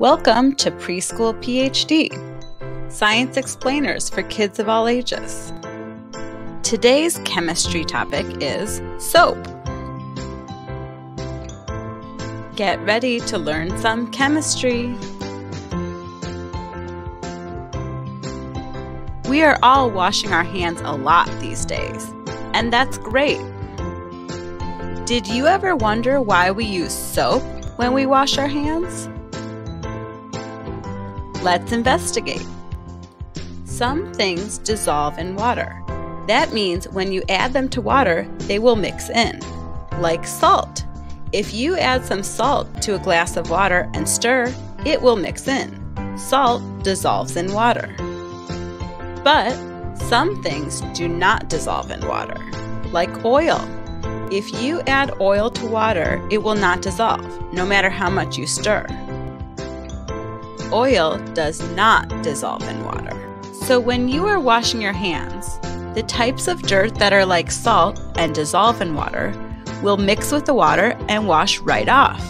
Welcome to Preschool PhD, Science Explainers for kids of all ages. Today's chemistry topic is soap. Get ready to learn some chemistry. We are all washing our hands a lot these days, and that's great. Did you ever wonder why we use soap when we wash our hands? Let's investigate. Some things dissolve in water. That means when you add them to water, they will mix in, like salt. If you add some salt to a glass of water and stir, it will mix in. Salt dissolves in water. But some things do not dissolve in water, like oil. If you add oil to water, it will not dissolve, no matter how much you stir oil does not dissolve in water. So when you are washing your hands, the types of dirt that are like salt and dissolve in water will mix with the water and wash right off.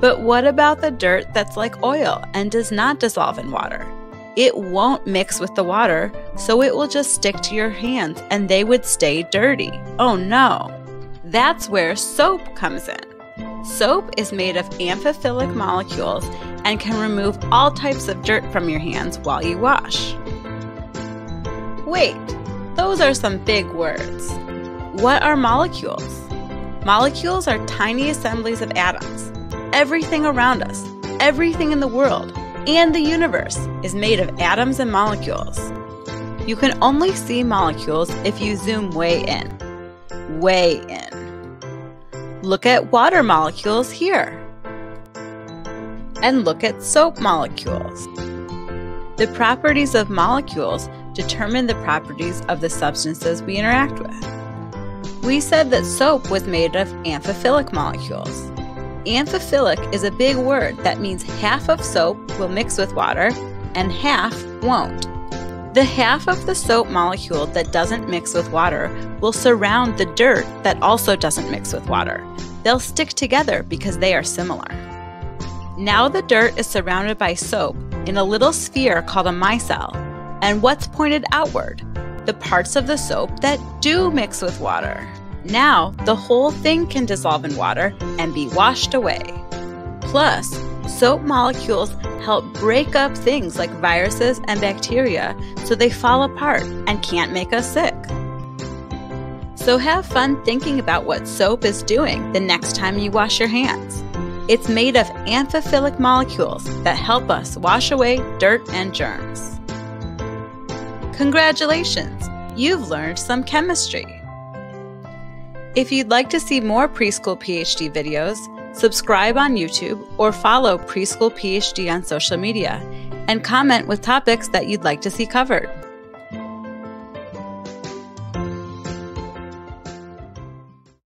But what about the dirt that's like oil and does not dissolve in water? It won't mix with the water, so it will just stick to your hands and they would stay dirty. Oh no! That's where soap comes in. Soap is made of amphiphilic molecules and can remove all types of dirt from your hands while you wash. Wait, those are some big words. What are molecules? Molecules are tiny assemblies of atoms. Everything around us, everything in the world, and the universe is made of atoms and molecules. You can only see molecules if you zoom way in. Way in. Look at water molecules here. And look at soap molecules. The properties of molecules determine the properties of the substances we interact with. We said that soap was made of amphiphilic molecules. Amphiphilic is a big word that means half of soap will mix with water and half won't. The half of the soap molecule that doesn't mix with water will surround the dirt that also doesn't mix with water. They'll stick together because they are similar. Now the dirt is surrounded by soap in a little sphere called a micelle. And what's pointed outward? The parts of the soap that do mix with water. Now the whole thing can dissolve in water and be washed away. Plus, soap molecules help break up things like viruses and bacteria so they fall apart and can't make us sick. So have fun thinking about what soap is doing the next time you wash your hands. It's made of amphiphilic molecules that help us wash away dirt and germs. Congratulations! You've learned some chemistry. If you'd like to see more Preschool PhD videos, subscribe on YouTube, or follow Preschool PhD on social media, and comment with topics that you'd like to see covered.